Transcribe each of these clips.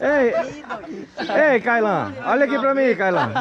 Ei, ei, Kailan, olha aqui pra mim, Kailan.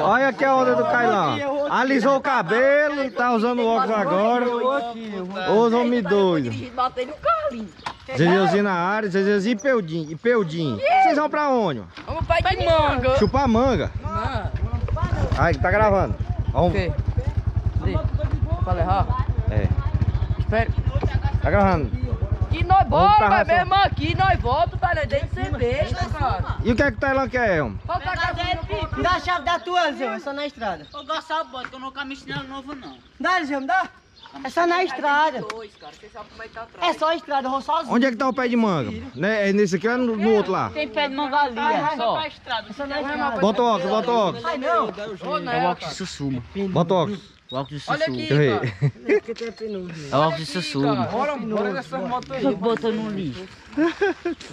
Olha aqui a onda do Kailan. Alisou o cabelo, tá usando óculos agora. Os homens doidos. Zezeuzinho na área, Zezeuzinho e Peudinho. E Peudinho. Vocês vão pra onde? Vamos pai de manga. Chupar manga. Aí, tá gravando. Vamos. Falei, ó. É, Espera. tá gravando. Que nós pra bora, ração. mesmo aqui, nós volta, tá ligado? Deixa de ser besta, cara. E o que é que o Tailan quer, homem? Qual que é a Dá a chave da tua, Zé, é só na estrada. Ô, Gonçalo, bota, que eu não caminho chinelo novo, não. Dá, Zé, me dá. É só na estrada. Dois, cara. Vocês sabem como é que tá atrás. É só a estrada, eu vou sozinho. Onde é que tá o pé de manga? Né? É nesse aqui ou é no, no outro lá? Tem pé de manga ali, é só. É só na estrada. Bota o óculos, bota o óculos. Ai, não. Ô, É o né, óculos de sussumo. Bota o óculos. O óculos de Olha aqui, Deixa eu cara. Porque é. É o óculos de sussumo. Bora, bora nessas motos aí. Botou no lixo.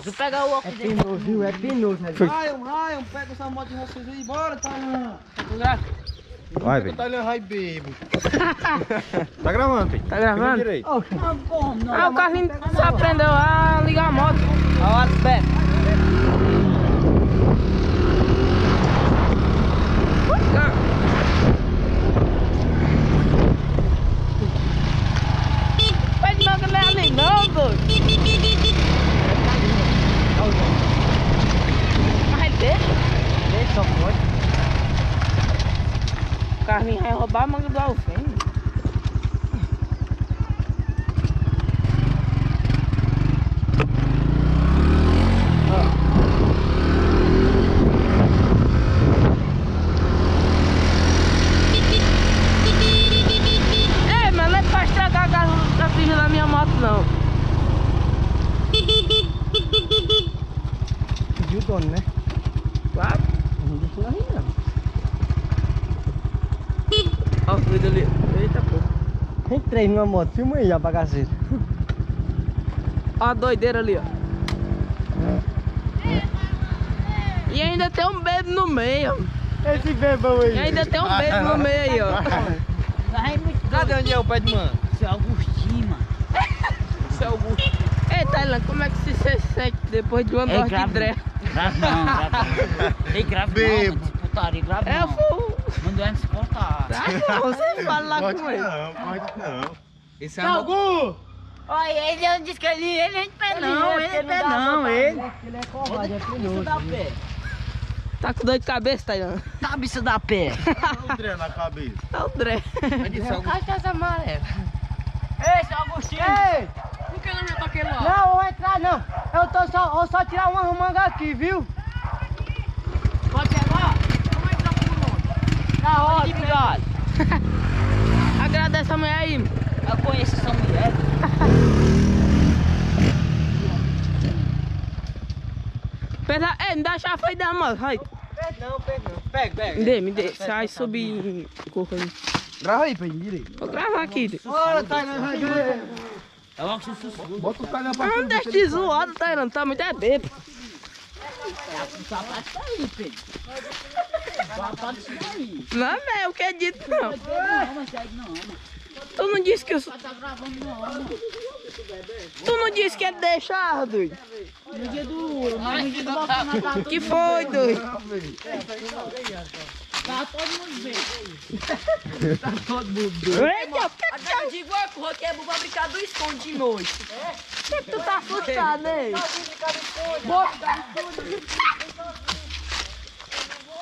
Tu pegar o É óculos dele. penoso, viu? É penoso, né? Ryan, Ryan, pega essa moto de vocês aí, bora, tá? Vai, velho. Tá gravando, filho. Tá gravando? Direito. Ah, o carrinho só aprendeu a ligar a moto. Ó, espera. Pé de manga não é ali não, doido. Mas deixa. Deixa, só pode. O carrinho vai roubar a manga do Alfim. Ei, mas não é pra estragar a gasolina da ficha da minha moto, não. Pediu o dono, né? Claro. Não deixa ela rir, não. Ó, cuida ali. Eita, pô. Três numa moto, filma aí a bagaceira. Ó a doideira ali, ó. E ainda tem um bebo no meio. Esse bebão E ainda tem um bebo no meio aí, ó. Cadê onde é o pé de manga? Seu Agostinho, mano. Seu Augusto. Ei, Thailand, como é que se você sente depois de uma É dose de dré? Grave não, grave não. Ei, grave não, mano. Disputaria, grave É, não. pô. Mandou antes Ah, não, você fala lá com ele. Esse é a Olha, ele não disse que ele, ele é de pé não, ele é de pé não, ele. Ele é covarde, é penoso. da pé. Tá com dor de cabeça, Thailand? Cabeça da pé. É o dré. Cachaça amarela. Ei, seu Agostinho. Ei! Por que não já tá aquele lá? Não, eu vou entrar não. Eu tô só, vou só tirar uma manga aqui, viu? Pode pegar? Na hora, obrigado. Agradece a mulher aí. Eu conheço essa mulher. Pesa... Ei, me dá a chave aí da moto, vai. Perdão, perdão. Pega, pega. Me dê, me dê. Sai, subir. Corra aí. Grava aí, Pedro, direito. Vou gravar aqui. Bora, Tainan, vai ver. É o óculos de sussumo. Ah, Não deixa de zoado, Thailand. Tá muito é bebo. O sapato tá aí, Pedro. O sapato tá aí. Não é o que é dito, não. Não, mas não. Tu não disse que eu... Tá não, mano. Tu não disse que ia deixar, doido. No dia do... No dia do Bolsonaro tá Que foi, doido? Tá todo mundo bem. Eita, por que, Até eu digo, ó, porra, que é pra brincar do esconde de noite. Por que tu tá assustado, hein?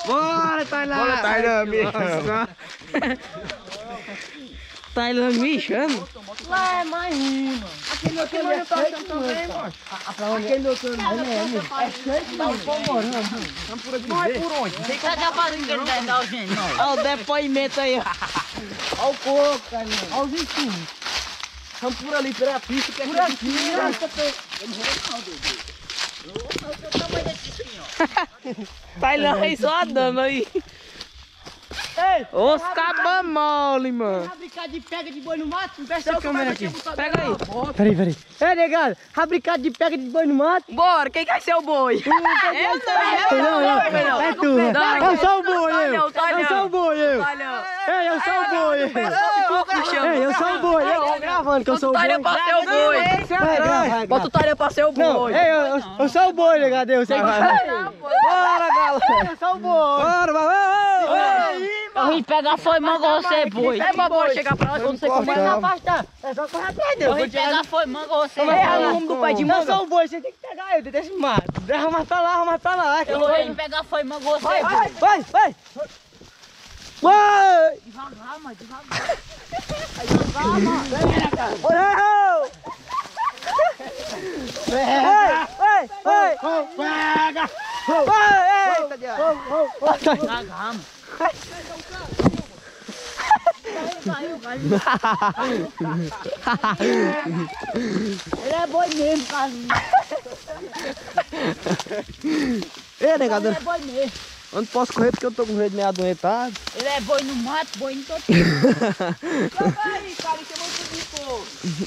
Bora, Tailan! Bora, Tailan, me chama. Thailand me chama. Lá é mais rima. Aquele outro ali é feito também, mano. Aquele outro é. É feito, não. Tô morando. Não é por onde? Você tá fazendo que ele vai dar o gente, não. Olha o depoimento aí. Olha o coco, Tainan. Olha os insumos. Estamos por ali, pela pista, que é por aqui. Né? Thailand aí só dando aí. Ei! Os cabas mole, mano. Vai brincar de pega de boi no mato? Presta a câmera aqui. Pega aí. Peraí, peraí. Ei, negado, vai brincar de pega de boi no mato? Bora, quem quer ser o boi? Eu não, eu Não, é tu. Eu sou o boi, eu. Eu sou o boi, eu. Ei, eu sou o boi. Ei, eu sou o boi, eu gravando que eu sou o boi. Taria pra ser o boi. Vai, vai, Bota o taria pra ser o Não, boi. ei, eu, eu, eu sou o boi, negado. Eu sei que Bora, galera. Eu sou o boi. Bora, vai, vai, vai. Eu vim pegar foi manga você, boi. É pra boi chegar pra lá quando você comer. Vai afastar. É só correr atrás dele. Eu vim pegar foi manga você. É o nome do pai de Eu manga. sou o boi, você tem que pegar eu desse mato. Arruma pra lá, arruma pra lá. Eu vim pegar foi manga você, Vai, boi. vai, vai, vai. Vai. Devagar, mano, devagar. Olha! Vai, vai, vai. Pega! Vai, eita, diabo. Devagar, mano. Ele é boi mesmo, Carlinhos. Ei, negado, Ele é boi mesmo. Eu não posso correr porque eu tô com medo de meio adoentado. Ele é boi no mato, boi em todo.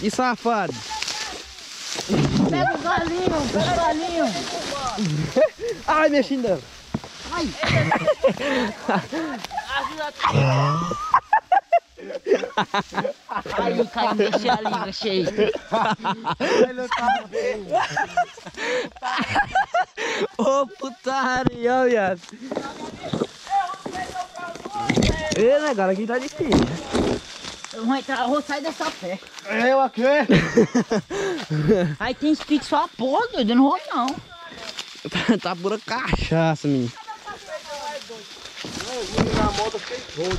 E safado? Pega o galinho, pega o galinho. Ai, minha chinela. Aí o cara deixa a língua cheia. Ô, putaria, viado. Ei, negado, aqui tá difícil. Eu vou entrar, eu vou sair dessa fé. Eu aqui! Aí tem speed só a porra, doido. Eu não vou não. tá pura cachaça, menino. Eu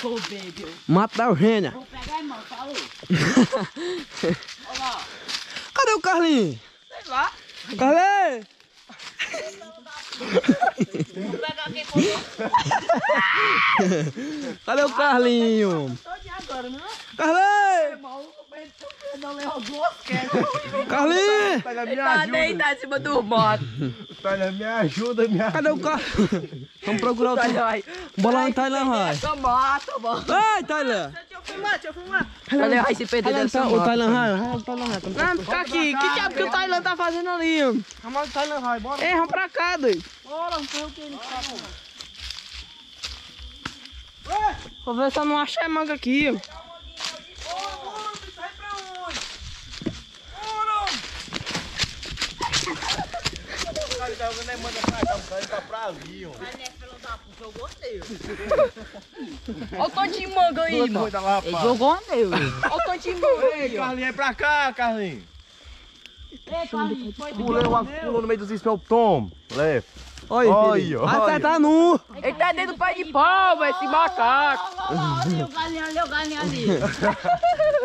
sou o baby. eu Mata da Eugênia. Vou pegar, irmão, falou. Cadê o Carlinhos? Sei lá. Carlinhos! Vou pegar quem. Cadê o Carlinhos? Carlinhos! Carlinhos! Talha, me Ele tá ajuda! deitado em cima do mato. Talha, me ajuda, me ajuda! Cadê o Carlinhos? Vamos procurar o Tá. Bora lá no Thailand, vai. Mata, mano. Vai, Thailand! Deixa eu filmar, deixa eu filmar. Olha, vai se perder dessa tá- o. Thailand, vai, o Thailand, vai. Não, fica aqui. Que diabo que o Thailand tá fazendo ali? ó? Vamos no Thailand, vai, bora! Ei, vamos pra cá, doido. Vou ver se eu não achar manga aqui, ó. Olha o tanto de manga aí, mano. Lá, Ele pá! jogou meu. Olha o tanto de manga aí, ó. Carlinhos, vem pra cá, Carlinhos! Ei, Carlinhos, foi pula no meio dos espelhos, toma! Leva! Olha, Olha, olha. Vai acertar nu. Ele tá dentro do pai de pau, esse macaco. Olha lá, olha o galinho ali, o galinho ali.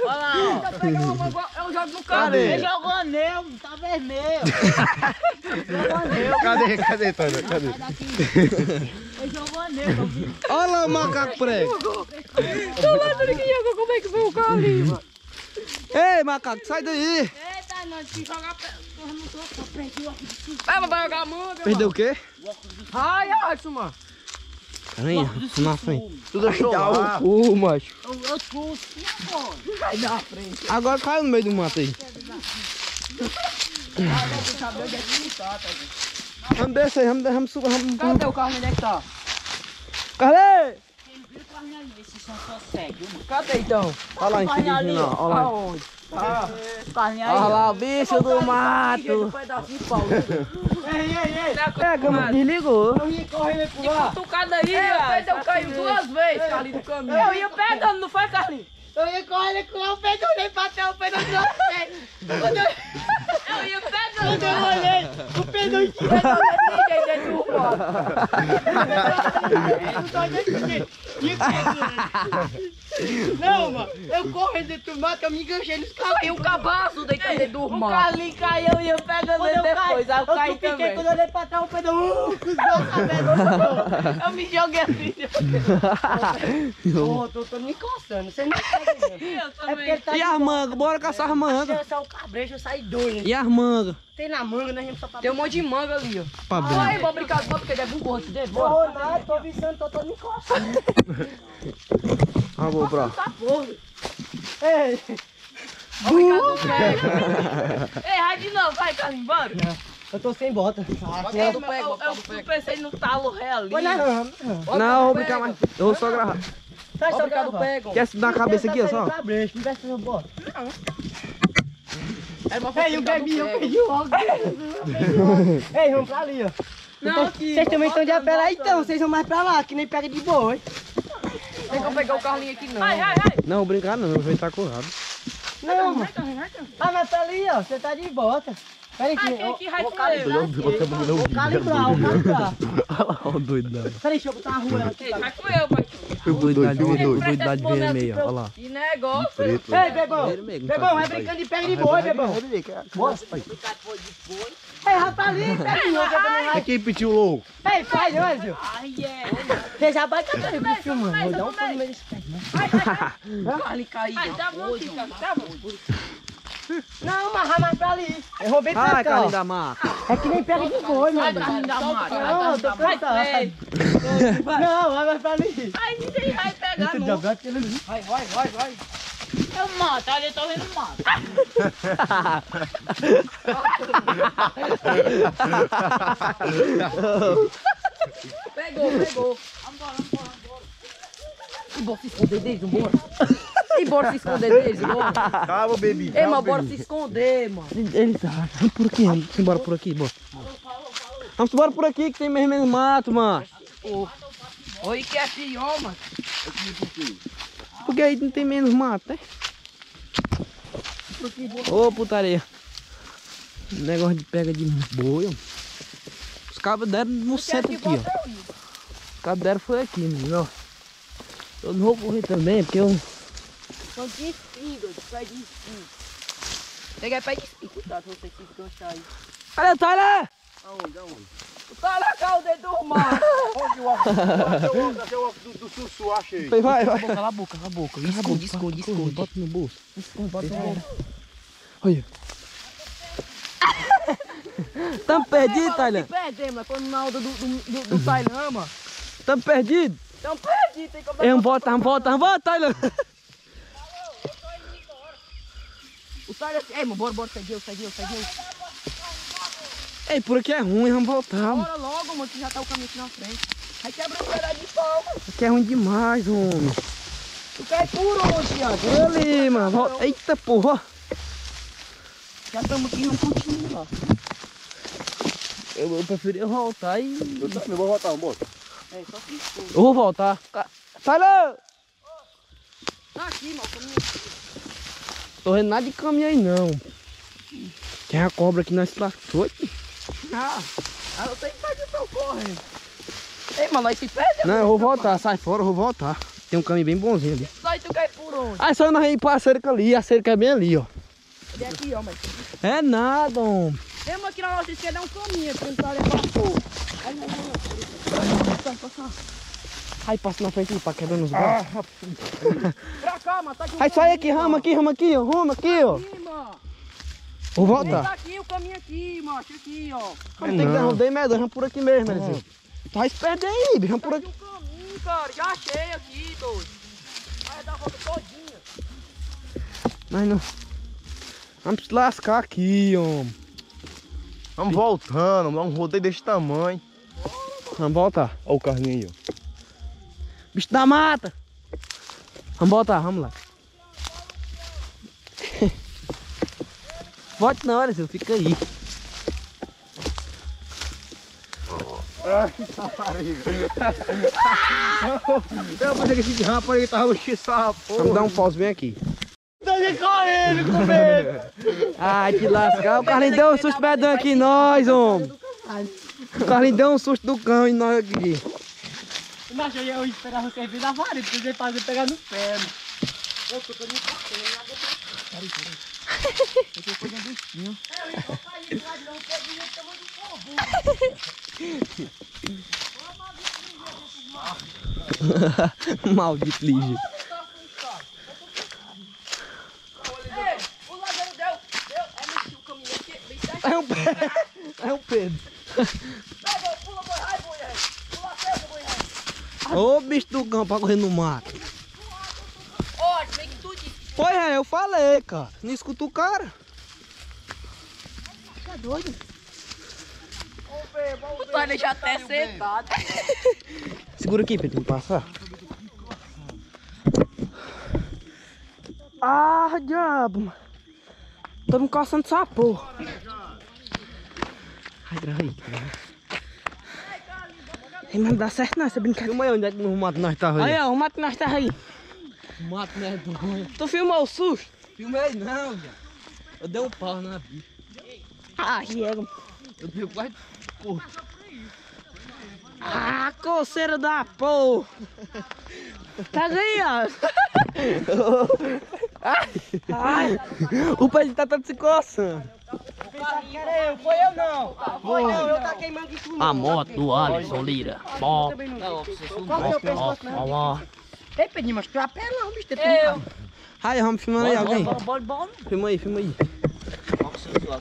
Olha lá, ó. Eu jogo no carro. Cadê? Ele jogou nele, tá vermelho. Cadê, cadê, Tânia? Cadê? Ele jogou nele, eu vi. Olha lá o macaco prego. Tô lá dentro que jogou, como é que foi o carro ali, mano? Ei, macaco, sai daí. Eita, não, se jogar... Não. Vai, vai jogar manga, Perdeu o quê? Ai, Alisson, mano. Carlinhos, na frente. Tu deixou lá! Uh, macho. Eu, eu trouxe agora. Vai na frente. Agora caiu no meio do mato aí. Vamos descer, vamos, vamos subir, vamos... Cadê o carro? Onde é que tá? Carlinhos! Ali, esses são só mano. Cadê então? Olha lá em cima, ó, olha lá. Aonde? Aí, Olha lá o bicho do mato. pedaço de pau. É, como desligou. Cutucada aí, velho. Eu caí duas vezes, Carlinhos, do caminho. Eu ia pegando, não foi, Carlinhos? Eu ia correndo com o pé, eu olhei pra trás, o pé não tinha pé. Eu... eu ia pegando. Quando eu olhei, o pé não tinha. Eu não tinha dentro do mato. Não, mano. Eu corro dentro do mato, eu me enganchei nos carros. E o cabaço deitado dentro do O mato. Carlinhos caiu e eu pegando ele depois. Aí eu caí fiquei, também. quando eu olhei pra trás, o pé deu... Uh, com os dois cabelos. Eu me joguei assim. Ô, tô, tô me encostando. Vocês não sabem mesmo. É porque ele tá E as mangas? Bora caçar as mangas. Eu sou o cabrejo, eu saí doido. E as mangas? Tem na manga, nós vamos só pra... Tem um monte de manga ali, ó. Pra Ai, bem. vou brincar com porque deve um dentro. Bora. Ô, nada, tô avisando, tô todo me encostando. Vamos pro próximo. Tá. Ei. Ei, vai de novo, vai, Carlinhos, bora. Eu tô sem bota. É, eu, eu, eu pensei no talo real Foi na rama. Não, vou brincar mais. Eu vou só gravar. Tá só gravando. pego. Quer se dar a cabeça aqui, ó, só? Tá brecho, não vai fazer bota. É uma Ei, o Gabi, eu perdi o óculos. Ei, vamos pra ali, ó. Não, aqui. Vocês também estão de aí, então. Vocês vão mais pra lá, que nem pega de boa, hein? Tem que pegar o Carlinhos aqui, não. Ai, ai, ai. Não, vou brincar não, eu vou entrar com o rabo. Não, mano. Ah, mas tá ali, ó. Você tá de bota. Pera aí, Ai, que eu que vai vou calibrar. Vou calibrar, vou calibrar. Olha lá o doidão. Pera aí, deixa eu botar a rua aqui. Vai com eu, vai. O doidão, doido, o doido. doidão de vermelho, olha lá. Que negócio. Ei, Bebão. Bebão, vai brincando de pega de boi, Bebão. Ei, rapaz, tá ali, pega de novo, também vai. Aqui, pitiu louco. Ei, faz, olha, viu? Ai, é. Você já vai cantar eu filmando. Vou dar um pulo meio desse pé. Carlinhos caído. Ai, tá bom, tá. Não, mas vai mais pra ali. Eu roubei pra Ai, cá, Carlinhos ó. da mata. É que nem pega de boi, meu Vai, Deus. Carlinhos da mata. Não, eu tô Vai, cansado. vai. Não, vai mais pra ali. Ai, ninguém vai pegar, não. Vai, vai, vai, vai. Eu mato, olha, eu tô vendo mato. Pegou, pegou. Vambora, vambora, vambora. E bora se esconder deles, vambora. E bora se esconder deles, vambora. Calma, baby. Ei, mas bora se esconder, mano. Ele tá. Vamos por aqui, vamos embora por aqui, bora. Vamos embora por aqui que tem mesmo menos mato, mano. Oi, que é pior, mano. Porque aí não tem menos mato, né? Ô putaria. Negócio de pega de boi, ó. Os cabos deram no centro aqui, ó. Os cabos deram foi aqui, menino, ó. Eu não vou correr também, porque eu. São de espinho, doido, pé de espinho. Peguei pé de espinho, cuidado, você que gostar aí. Olha, Tyler! Aonde, aonde? Tá na calda dentro do mar. Onde o óculos? Cadê o óculos? Cadê o óculos do, do sussu? Achei. Vai, vai, vai. Cala a boca, cala a boca. Esconde, esconde, esconde, esconde. Bota no bolso. Bota no Olha. Tamo perdido, Tyler. Perdemos, quando na onda do, do, do, do Tailã, mano. Tamo perdido. Então perdi, tem como... É um volta, vamos voltar, vamos voltar, Tyler. O Tailã... Ei, mano, bora, bora, seguiu, seguiu, seguiu. Ei, por aqui é ruim, vamos voltar. Bora logo, mano, que já tá o caminho aqui na frente. Aí quebra um pedaço de pau, mano. Aqui é ruim demais, homem. Tu quer por onde, Thiago? Ali, mano. Volta. Eita porra. Já estamos aqui no cantinho, ó. Eu, eu preferia voltar e. Eu também vou voltar, amor. É, só que. Eu vou voltar. Tyler! Tá aqui, mano, o caminho Tô vendo nada de caminho aí não. Tem a cobra aqui nós lascou. Ah, ah, eu tenho que fazer socorro, hein. Ei, mano, nós se perde, Não, eu vou voltar, sai fora, eu vou voltar. Tem um caminho bem bonzinho ali. Sai, tu quer por onde? Ah, só nós ir pra cerca ali, a cerca é bem ali, ó. Ele é aqui, ó, mas... É nada, homem. Temos aqui na nossa esquerda um caminho, o passou. Ai, ai, ai. Sai, passa. Na frente pra quebrando os braços. Pra cá, mano, tá aqui o Ai, sai aqui, rama aqui, rama aqui, ó. Rama aqui, ó. Aqui, mano. Vou Tá voltar. aqui o caminho aqui, macho, aqui, ó. Não tem que derrubar dei merda, vamos por aqui mesmo, Elizinho. Tu vai se perder aí, bicho, vamos por Aqui aqui. um caminho, cara, já achei aqui, doido. Vai dar a volta todinha. Mas não. Vamos se lascar aqui, homem. Vamos voltando, vamos dar um rodeio desse tamanho. Vamos voltar. Olha o carrinho aí, ó. Bicho da mata. Vamos voltar, vamos lá. Volte na hora, seu, fica aí. Eu pensei que esse rapaz tava luxiçado, Vamos dar um pause bem aqui. Tô correndo com medo. Ai, te lascar. O Carlinhos deu um susto medão aqui em nós, homem. O Carlinhos deu um susto do cão em nós aqui. Mas eu esperar você vir da vara, porque você fazer pegar no pé. né? Maldito lixo. Ei, o ladeiro deu, deu, é mexer o caminho aqui, bem certo. É um Pedro. É um Pedro. Pega, pula, boi, ai, boi, ai. Pula, pega, boi, ai. Ô bicho do cão pra correr no mato. Ó, vem que tu disse. Foi, é, eu falei, cara. Não escuta o cara. O Tony já até sentado. Segura aqui pra ele passar. Ah, diabo, mano. Tô me coçando essa porra. Ai. Ei, mas não dá certo não essa brincadeira. Filma aí onde é que no mato nós tava aí. Aí, ó, o mato que nós tava aí. Mato não é doido. Tu filmou o susto? Filmei não, velho. Eu dei um pau na bicha. Ah, Diego. Eu dei quase... Ah, coceira da porra. Pega aí, ó. Ai, o pé tá todo se coçando. Eu, foi eu não. Foi não, eu taquei mangue em tu A moto do Alisson Lira. Bom, Qual que é o pescoço ó, mesmo? ó. Ei, Pedrinho, mas tu é apelão, bicho. Tu eu. Aí, vamos filmando aí alguém. Filma aí, filma aí.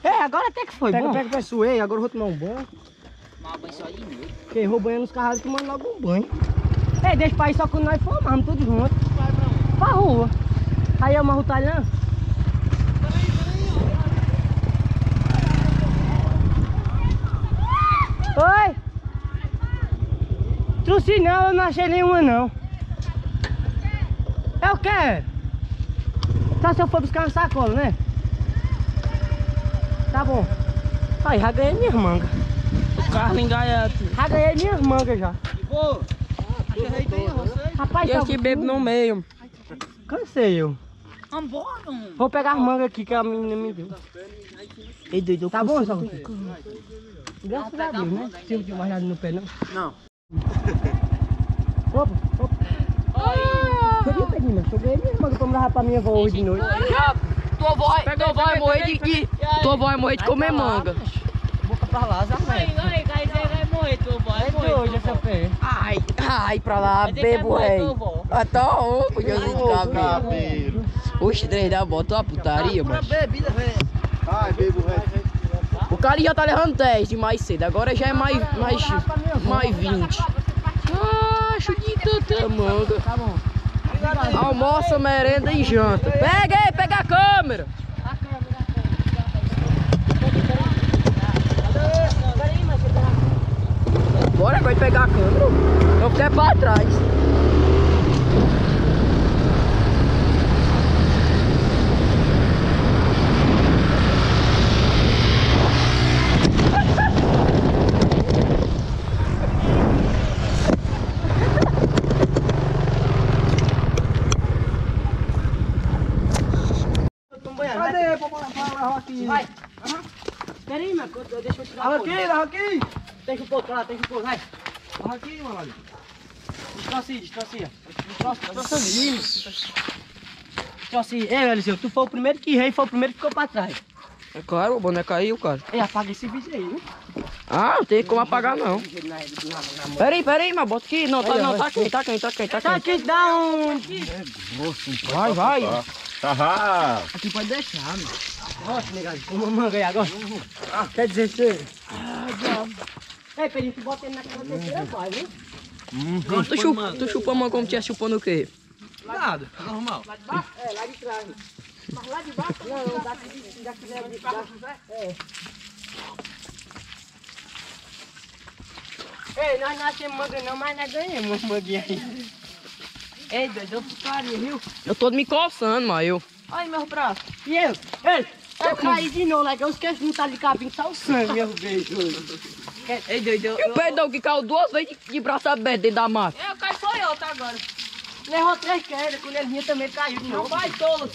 É, agora até que foi Pega, bom. pega, pega, suei, agora eu vou tomar um banho. Quem errou banho nos carros, tomando logo um banho. Ei, deixa pra ir só quando nós formamos, tudo junto. Pra rua. Aí eu amarro o talhão. Oi! Trouxe não, eu não achei nenhuma não. Eu quero. Só se eu for buscar uma sacola, né? Tá bom. Aí, já ganhei minhas mangas. O carro engaiado. Já ganhei minhas mangas já. Rapaz, E tá- aqui bebo no meio. Cansei eu. Vou pegar as mangas aqui que a menina me deu. Ei, doido, eu Tá bom, só Graças a Deus, né? Se eu tinha mais nada no pé, não. Não. Opa, opa. Peguei, peguei, mas eu ganhei minhas mangas pra me levar pra minha avó hoje de noite. Tua avó, tua avó vai morrer de, de, tua avó vai morrer de comer manga. Boca pra lá, já vai. vai, vai, vai morrer, tua avó É hoje essa pé. Ai, ai, pra lá, bebo, rei. Tá louco, Jesus de cabelo. Oxe, três da bota, uma putaria, mano. bebida, velho. Ai, bebo, velho. O cara já tá levando 10 de mais cedo, agora já é mais, mais, mais 20. Ah, acho de tanta manga. Tá bom. Almoça, merenda e janta. Pega aí, pega a câmera. Bora, vai pegar a câmera. Eu fiquei pra trás. Cadê? Pra levar aqui. Vai. Espera aí, meu. Deixa eu tirar Leva aqui, leva aqui. Deixa eu pôr lá, deixa eu pôr, vai. Leva aqui, mano. Destroça, destroça. Destroça, destroça ali. Aí. Ei, Eliseu, tu foi o primeiro que rei, foi o primeiro que ficou pra trás. É claro, o boné caiu, cara. Ei, apaga esse vídeo aí, viu? Ah, não tem como apagar não. Pera aí, pera aí, mas bota aqui. Não, tá, não, tá quente, tá quente, tá quente, tá Tá quente. aqui, dá um... Vai, vai. Haha. Aqui pode deixar, mano. Nossa, negado, uma manga aí agora. Quer dizer, você... Ei, Pedrinho, tu bota ele naquela terceira, vai, viu? Tu, chupa, tu chupa a mão como tinha chupando o quê? Nada, normal. Lá de baixo? É, lá de trás. Mas lá de baixo? Não, não, daqui, daqui, daqui, de baixo. É. Ei, nós não achamos manga não, mas nós ganhamos manguinha aí. Ei, doido, eu putaria, viu? Eu tô me coçando, mas eu. Ai, meu braço. E eu? Ei, eu caí de novo, legal. Eu esqueci de não tá de cabinho, tá o sangue, meu beijo. Ei, doido, eu... E o perdão que caiu duas vezes de, de braço aberto dentro da mata. Eu caí foi eu, tá agora. Levou três quedas, quando ele vinha também caiu de novo. Não vai tolo.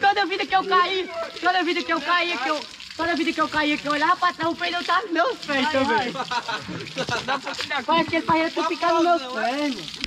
Toda vida que eu caí, toda vida que eu caía, que eu... Toda vida que eu caía, que eu olhava pra trás, o pneu tava nos meus pés também. Parece que ele fazia tu picar nos meus pés, mano.